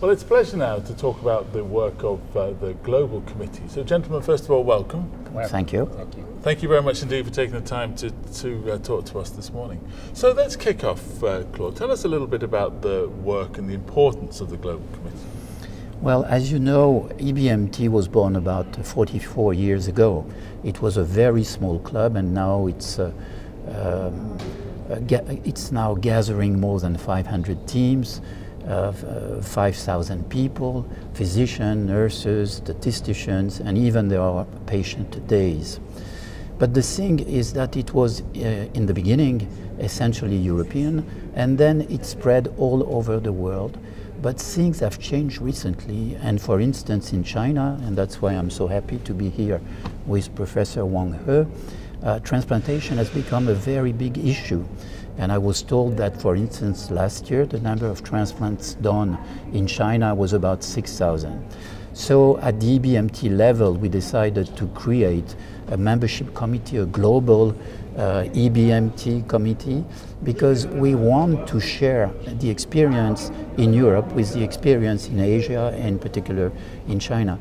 Well, it's a pleasure now to talk about the work of uh, the Global Committee. So, gentlemen, first of all, welcome. Thank you. Thank you. Thank you very much indeed for taking the time to, to uh, talk to us this morning. So, let's kick off, uh, Claude. Tell us a little bit about the work and the importance of the Global Committee. Well, as you know, EBMT was born about 44 years ago. It was a very small club, and now it's uh, um, uh, it's now gathering more than 500 teams of uh, 5,000 people, physicians, nurses, statisticians, and even there are patient days. But the thing is that it was uh, in the beginning essentially European, and then it spread all over the world. But things have changed recently, and for instance, in China, and that's why I'm so happy to be here with Professor Huang He, uh, transplantation has become a very big issue. And I was told that, for instance, last year the number of transplants done in China was about 6,000. So at the EBMT level, we decided to create a membership committee, a global uh, EBMT committee, because we want to share the experience in Europe with the experience in Asia, and in particular in China.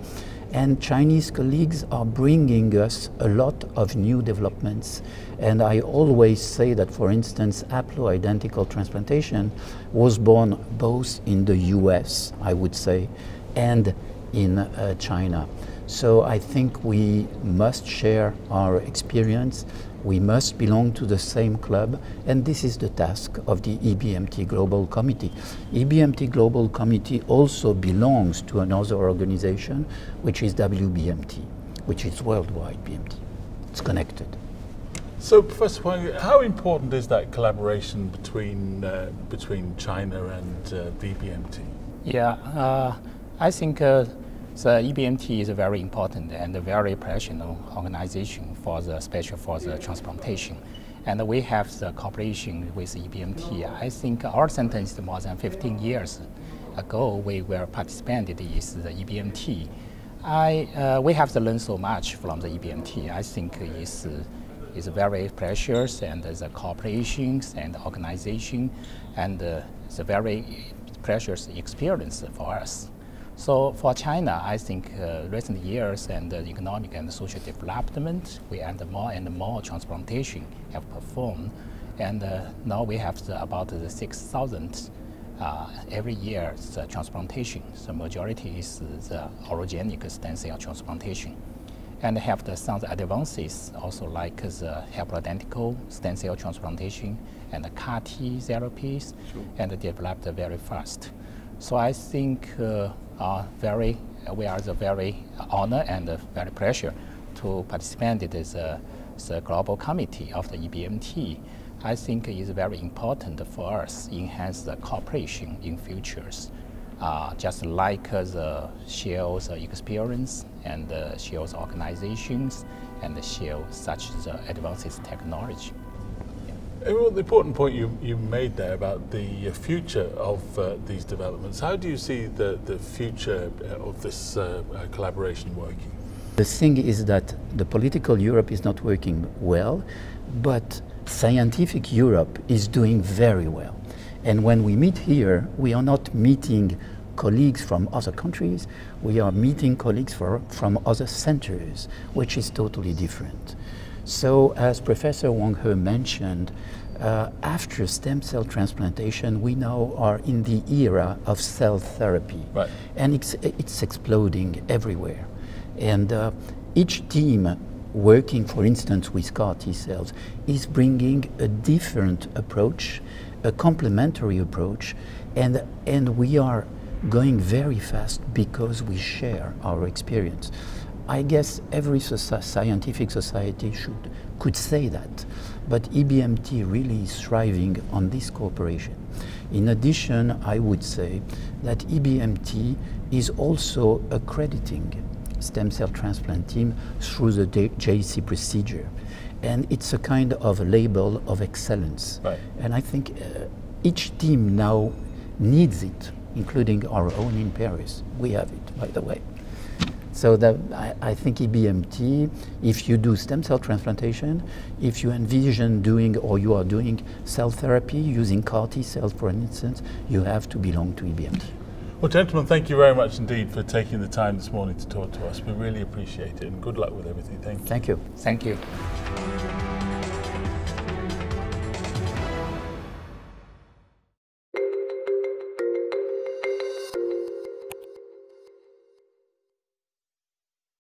And Chinese colleagues are bringing us a lot of new developments. And I always say that, for instance, haploidentical transplantation was born both in the US, I would say, and in uh, China. So I think we must share our experience we must belong to the same club, and this is the task of the EBMT Global Committee. EBMT Global Committee also belongs to another organization, which is WBMT, which is worldwide BMT. It's connected. So, Professor Huang, how important is that collaboration between uh, between China and uh, BMT? Yeah, uh, I think uh, the EBMT is a very important and a very professional organization for the special for the transplantation. And we have the cooperation with EBMT. I think our center is more than 15 years ago we were participated in the EBMT. I, uh, we have to learn so much from the EBMT. I think it's, uh, it's very precious and the cooperation and organization and uh, it's a very precious experience for us. So for China, I think uh, recent years and uh, economic and social development, we and more and more transplantation have performed. And uh, now we have the, about the 6,000 uh, every year the transplantation. The majority is the allogenic stem cell transplantation. And have the some advances also like the haploidentical stem cell transplantation and the CAR T therapies sure. and developed very fast. So I think uh, very, we are the very honor and very pleasure to participate in this, uh, the global committee of the EBMT. I think it is very important for us enhance the cooperation in futures. Uh, just like uh, the Shell's experience and uh, Shell's organizations and Shell such the advanced technology. The important point you, you made there about the uh, future of uh, these developments, how do you see the, the future uh, of this uh, uh, collaboration working? The thing is that the political Europe is not working well, but scientific Europe is doing very well. And when we meet here, we are not meeting colleagues from other countries, we are meeting colleagues for, from other centers, which is totally different. So, as Professor Huang He mentioned, uh, after stem cell transplantation, we now are in the era of cell therapy. Right. And it's, it's exploding everywhere. And uh, each team working, for instance, with CAR T cells is bringing a different approach, a complementary approach, and, and we are going very fast because we share our experience. I guess every scientific society should, could say that, but EBMT really is thriving on this cooperation. In addition, I would say that EBMT is also accrediting stem cell transplant team through the JACIE procedure. And it's a kind of a label of excellence. Right. And I think uh, each team now needs it, including our own in Paris. We have it, by the way. So that I, I, think EBMT, if you do stem cell transplantation, if you envision doing or you are doing cell therapy using CAR T cells, for instance, you have to belong to EBMT. Well, gentlemen, thank you very much indeed for taking the time this morning to talk to us. We really appreciate it and good luck with everything. Thank you. Thank you. Thank you.